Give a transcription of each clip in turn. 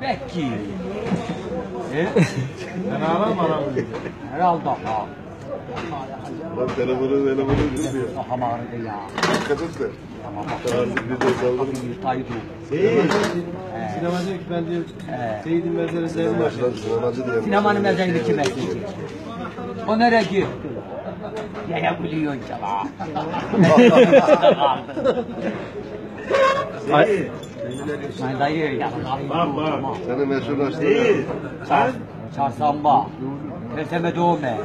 Belki. E? Ben ağlam ağlam. Herhalde ha. Lan telefonu telefonu. Daha mağarada ya. De. Tamam. Bir de saldırın. Yurttaydı. Seyit. Sinema diyor ki ben diyor meselesi evine Baştan sinemacı diye. Sinemanın mezarını kime çekecek? O nereye gitti? Yaya biliyorsun çala. Ben dayı ya. Bak, bak. Seni meşhurlaştırıyor. Çar, çarşamba. Perşembe doğume.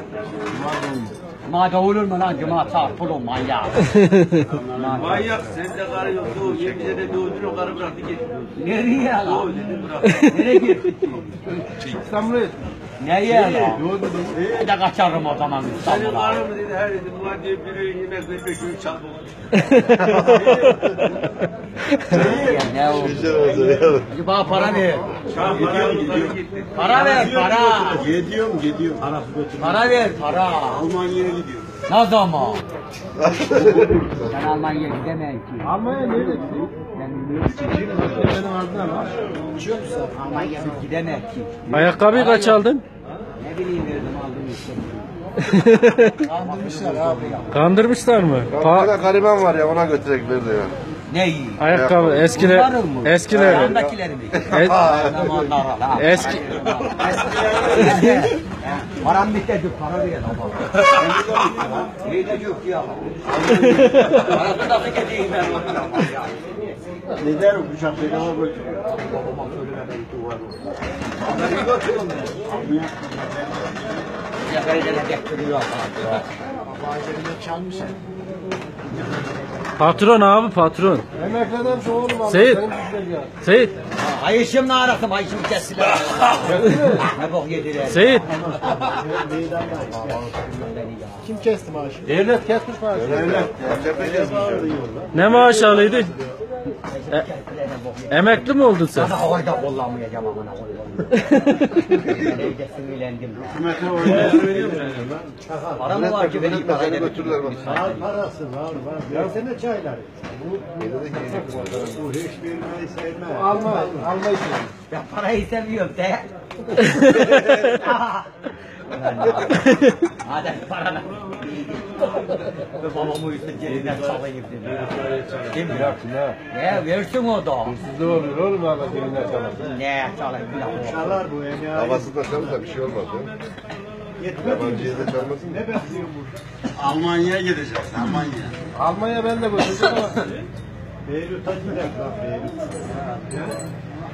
Ma doğulur mu lan cuma çarpılın manyak. Manyak sende karı yok. Doğu yemin de doğdun o karı bıraktı gitti. Nereye lan? Doğu dedi bıraktı. Nereye gitti? İstanbul'a. Nereye lan? Bir de kaçarım o zaman Senin İstanbul'a. karı mı dedi her dedi. Bu diye biri yemek vermek için çarpı. Ne oldu? Güzel oldu ya. Bana para para aldı gitti. Para ver para. Gidiyorum gidiyorum. Parası götür. Para ver para. Almanya'ya gidiyor. Ne zaman? Ben Almanya'ya gidemem ki. Almanya nerede gidiyor? Ben bilmiyorum ki. Benim ardından var. Almanya'ya gidemem ki. Ayakkabıyı kaç aldın? Ne bileyim verdim aldım işte. Kandırmışlar abi. Kandırmışlar mı? Pa gariban var ya ona götürek verdi ya. Ne iyi? ayakkabı eskiler Bunların mı? eskiler. Yandakileri mi? Es-. Eski- Eski. Param bitedi para ver ama. İyi de yok ya. Parası nasıl gideyim ben? Ne der o kuşak beni ama götürüyor. Babama söylememeyi duvar Yakarıcına getiriyor. Patron abi patron. Emekli adamsın oğlum abi. Seyit. Benim güzel ya. Seyit. Ay şimdi aradım, ay şimdi kestiler. ne bok yediler. Seyit. Kim kesti maaşı? Devlet kesmiş maaşı. Devlet. Ne maaş alıydı? E- emekli mi oldun sen? Sana havayda kullanmayacağım amına koyayım. Sinirlendim. Hükümete oyunu veriyor mu? Para mı var ki parayla götürürler bak. Var parası var var. Versene çayları. Bu hiç vermeyi sevmez. Alma, alma için. Ben parayı seviyorum de. Hadi para ver. Ve babamı üstü celinden çalayım dedi. Kim bilir? Ne versin o da. Sizde oluyor oğlum Allah dilinden çalar. Ne çalayım. Çalar bu yani. Havasında çalırsa bir şey olmaz ya. Yabancıya da çalmasın. Ne bekliyor bu? Almanya'ya gideceğiz. Almanya. Almanya ben de götüreceğim ama. Beyrut'a gidelim lan Beyrut.